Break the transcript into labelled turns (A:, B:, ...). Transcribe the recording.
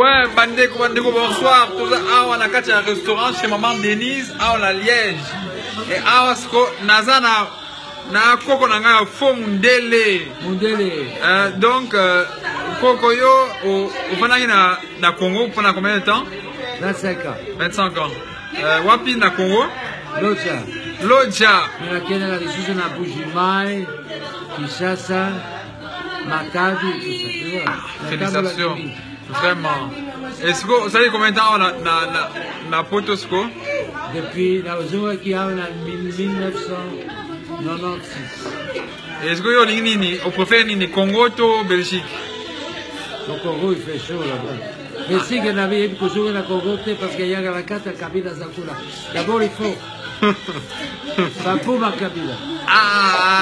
A: Ouais, bandeko bandeko bonsoir. Toza awa na kati ya restaurant chez maman denise awa na liège. E awa siko naza na na koko na ngai ya fo mundele
B: Mundele,
A: Euh, donc euh, koko yo ofandaki na, na congo mpona combien de temps?
B: 25 ans.
A: 25 ans. Euh, wapi na congo?
B: Loja,
A: loja
B: ninakenda lisusu na Bujimai, Kinshasa, Makadi, tout ça. Tu vois, na
A: félicitations
B: Tambola Kimi.
A: vraiment e siko osali combien de temps na, na, na, na poto siko
B: Depuis nazongaki awa na 1996.
A: e siko yo olingi nini opréfère nini congo to belgique?
B: Au Congo, il fait chaud là-bas. Mais si que n'avait pas besoin de Congo, parce qu'il y a la carte à Kabila Zakula. D'abord, il faut. Pas pour ma Kabila.
A: ah